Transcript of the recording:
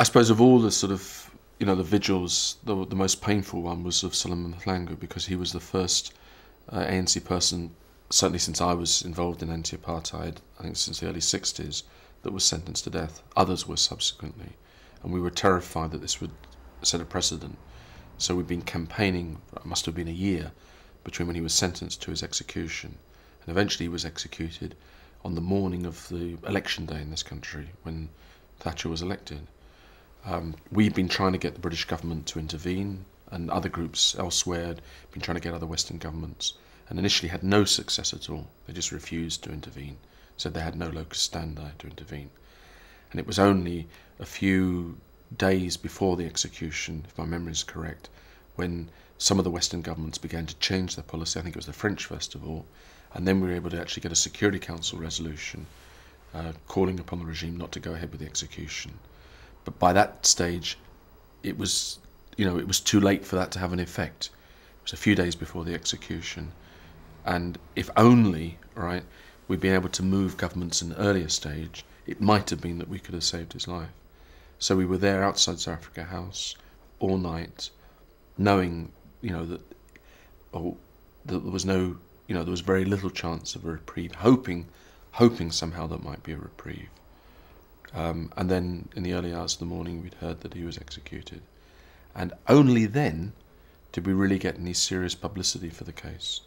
I suppose of all the sort of you know the vigils, the, the most painful one was of Solomon Mahlangu because he was the first uh, ANC person, certainly since I was involved in anti-apartheid, I think since the early '60s, that was sentenced to death. Others were subsequently, and we were terrified that this would set a precedent. So we've been campaigning. It must have been a year between when he was sentenced to his execution, and eventually he was executed on the morning of the election day in this country when Thatcher was elected. Um, we've been trying to get the British government to intervene, and other groups elsewhere had been trying to get other Western governments, and initially had no success at all. They just refused to intervene, said they had no locus standi to intervene. And it was only a few days before the execution, if my memory is correct, when some of the Western governments began to change their policy. I think it was the French first of all, and then we were able to actually get a Security Council resolution uh, calling upon the regime not to go ahead with the execution. But by that stage, it was, you know, it was too late for that to have an effect. It was a few days before the execution, and if only, right, we'd been able to move governments in an earlier stage, it might have been that we could have saved his life. So we were there outside South Africa House all night, knowing, you know, that, oh, that there was no you know, there was very little chance of a reprieve, hoping, hoping somehow there might be a reprieve. Um, and then in the early hours of the morning, we'd heard that he was executed. And only then did we really get any serious publicity for the case.